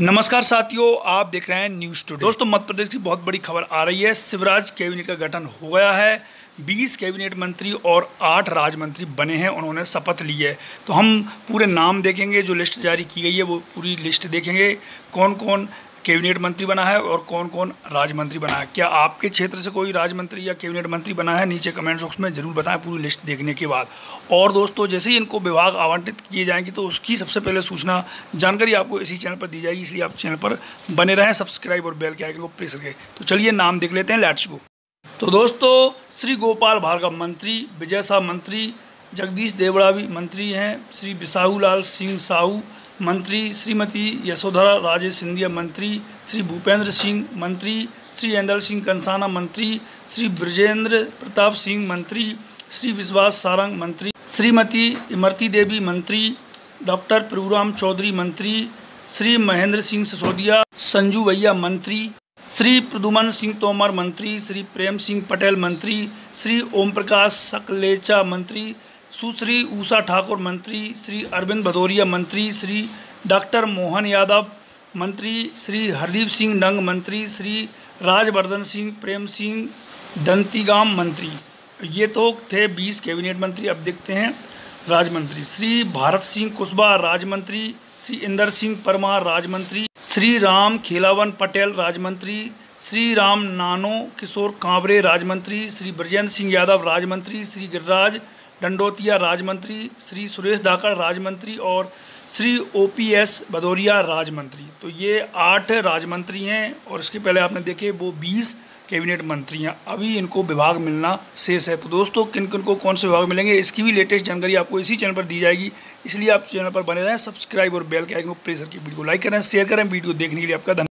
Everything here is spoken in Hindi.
नमस्कार साथियों, आप देख रहे हैं न्यूज़ टुडे दोस्तों, मध्य प्रदेश की बहुत बड़ी खबर आ रही है। शिवराज कैबिनेट का गठन हो गया है। 20 कैबिनेट मंत्री और 8 राज्य मंत्री बने हैं, उन्होंने शपथ ली है। तो हम पूरे नाम देखेंगे, जो लिस्ट जारी की गई है, वो पूरी लिस्ट देखेंगे। कौन कौन कैबिनेट मंत्री बना है और कौन कौन राज्य मंत्री बना है? क्या आपके क्षेत्र से कोई राज्य मंत्री या कैबिनेट मंत्री बना है? नीचे कमेंट बॉक्स में ज़रूर बताएँ पूरी लिस्ट देखने के बाद। और दोस्तों, जैसे ही इनको विभाग आवंटित किए जाएँगे तो उसकी सबसे पहले सूचना, जानकारी आपको इसी चैनल पर दी जाएगी, इसलिए आप चैनल पर बने रहें, सब्सक्राइब और बेल के आइकन को प्रेस करके तो चलिए नाम देख लेते हैं, लेट्स गो। तो दोस्तों, श्री गोपाल भार्गव मंत्री, विजय शाह मंत्री जगदीश देवड़ा भी मंत्री हैं, श्री बिसाहू लाल सिंह साहू मंत्री, श्रीमती यशोधरा राजे सिंधिया मंत्री, श्री भूपेंद्र सिंह मंत्री, श्री इंदल सिंह कंसाना मंत्री, श्री ब्रजेंद्र प्रताप सिंह मंत्री, श्री विश्वास सारंग मंत्री, श्रीमती इमरती देवी मंत्री, डॉक्टर प्रभुराम चौधरी मंत्री, श्री महेंद्र सिंह सिसोदिया, संजू भैया मंत्री, श्री प्रदुमन सिंह तोमर मंत्री, श्री प्रेम सिंह पटेल मंत्री, श्री ओम प्रकाश सकलेचा मंत्री सुश्री उषा ठाकुर, मंत्री श्री अरविंद भदौरिया, मंत्री श्री डॉक्टर मोहन यादव, मंत्री श्री हरदीप सिंह डंग मंत्री श्री राजवर्धन सिंह, प्रेम सिंह दंतीगाम मंत्री। ये तो थे बीस कैबिनेट मंत्री। अब देखते हैं राज्य मंत्री श्री भारत सिंह कुशवाहा राज्य मंत्री श्री इंदर सिंह परमार राज्य मंत्री श्री राम खेलावन पटेल राज्य मंत्री श्री राम नानो किशोर कांवरे राज्य मंत्री श्री ब्रजेंद्र सिंह यादव राज्य मंत्री श्री गिरिराज डंडोतिया राजमंत्री, श्री सुरेश धाकड़ राजमंत्री और Shri O P S Bhadauria राजमंत्री। तो ये आठ राजमंत्री हैं और इसके पहले आपने देखे, वो बीस कैबिनेट मंत्री हैं। अभी इनको विभाग मिलना शेष है। तो दोस्तों किन किन को कौन से विभाग मिलेंगे, इसकी भी लेटेस्ट जानकारी आपको इसी चैनल पर दी जाएगी। इसलिए आप चैनल पर बने रहें, सब्सक्राइब और बेल के आइकन को प्रेस करके वीडियो लाइक करें, शेयर करें, वीडियो देखने के लिए आपका धन्यवाद।